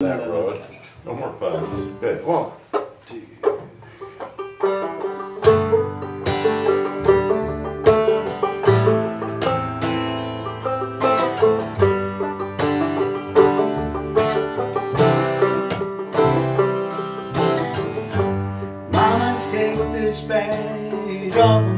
that road. No more puns. Good. One, two. Mama, take this bag off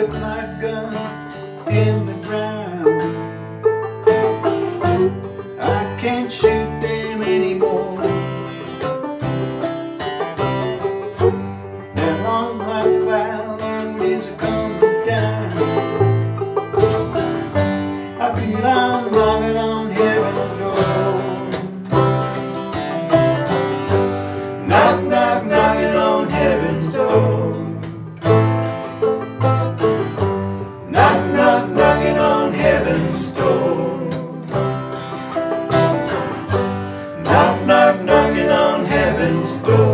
stuck my gun in the ground. Go.